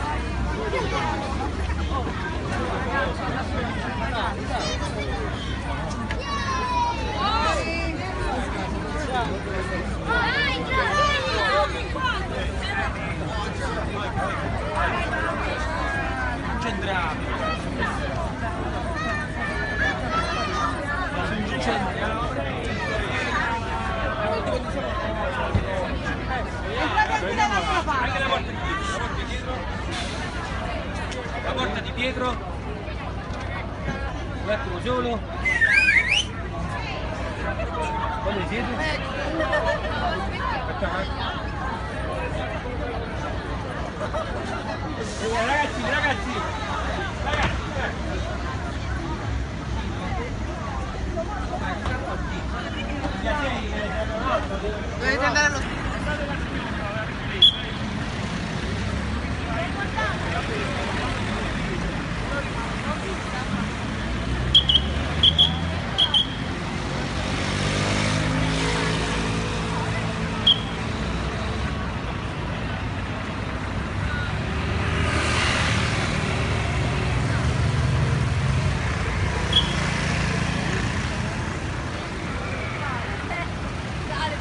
Non Centrale. Un attimo solo. Dove siete? Aspetta, Ragazzi, ragazzi, ragazzi, Dovete andare allo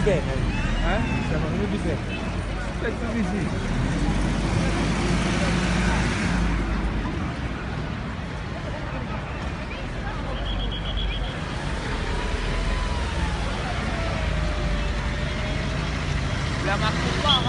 Libère. Hein Cameroun Libère. C'est tout ici. La marque pas.